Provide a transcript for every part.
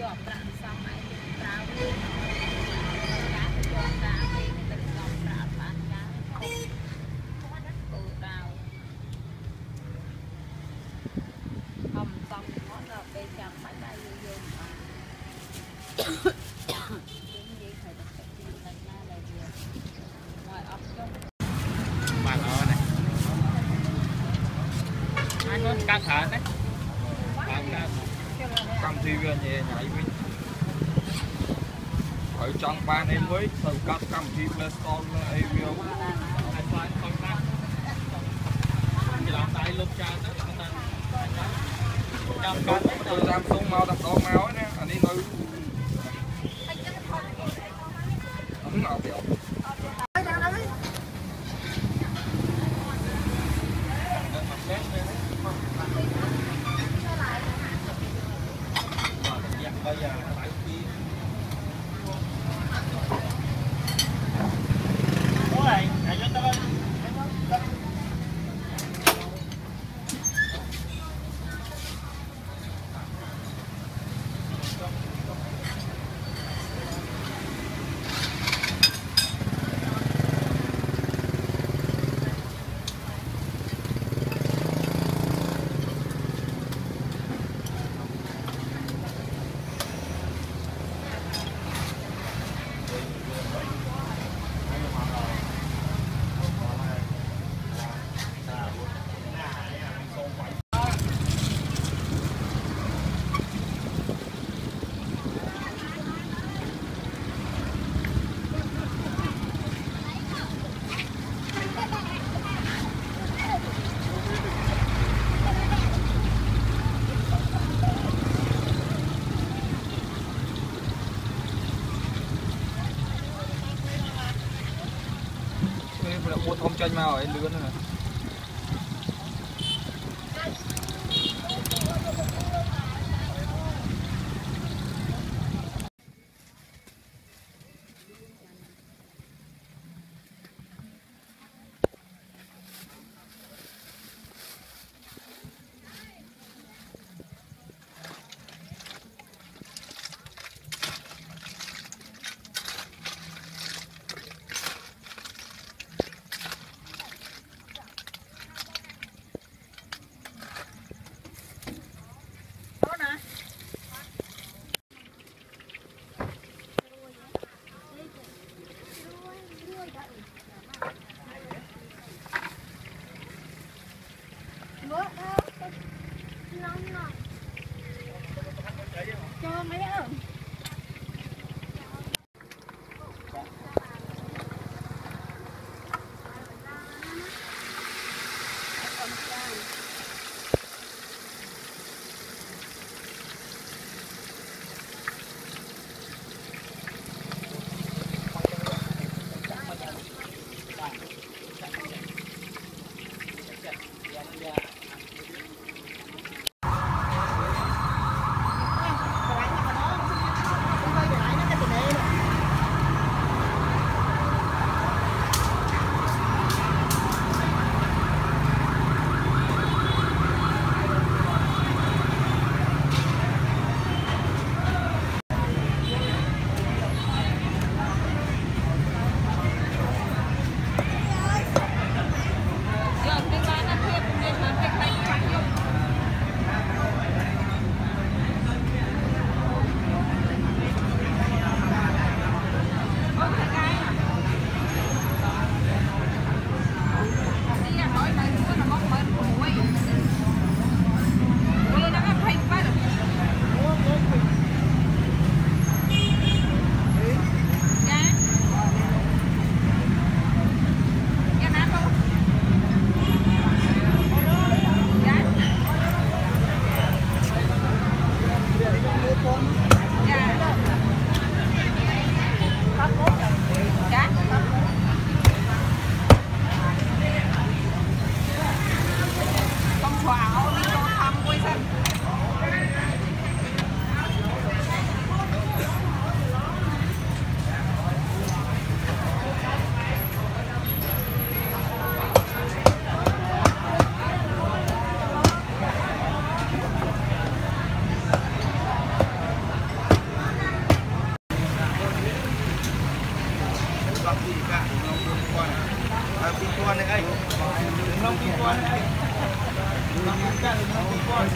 ត្រូវការយកអប្រាក់សំឯងទៅប្រើវិញការទៅយកតាមវិញទៅសំប្រើបានការគោដៅអំសំមកដល់ពេលចាំបាច់ដែរយើងយកបានយើងនិយាយឲ្យតែទីណាណាដែលវាមកអត់ចុះ bạn ở này anh có cá thở đấy bạn cá cầm thi về nhẹ nhảy với ở trong ban em với từ các cầm thi con em vô lúc cha đó là ta trong con mau đập đo máu nè anh đi ពស់ធំចេញមកហើយលឿនណា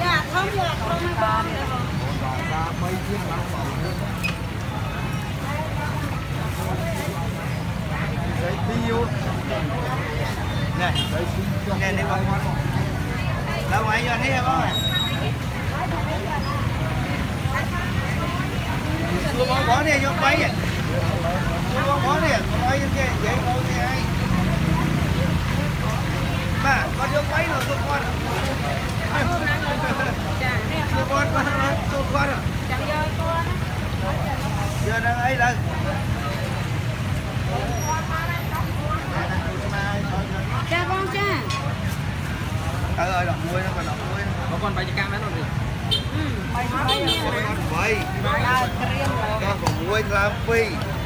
dạ tiêu này này này con đâu ngoài giờ này không à Hãy subscribe cho kênh Ghiền Mì Gõ Để không bỏ lỡ những video hấp dẫn នបាយចកាមែនអត់ទេបាយបាយបាយក្រៀម96ឡើង2